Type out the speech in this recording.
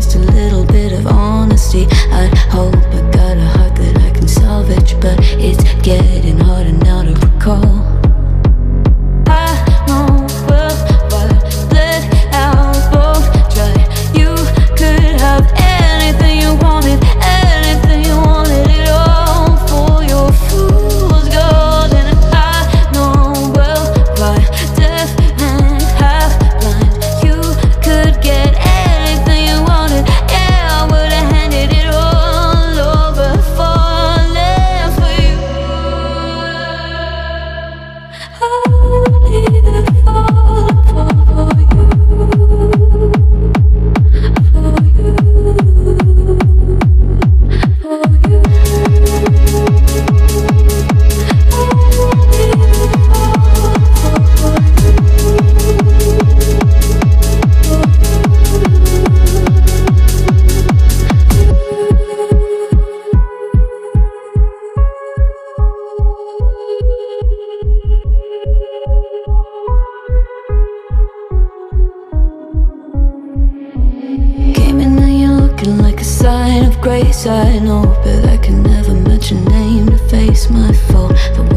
just a little bit of honesty. I'd hope Looking like a sign of grace, I know But I can never match your name to face my fault.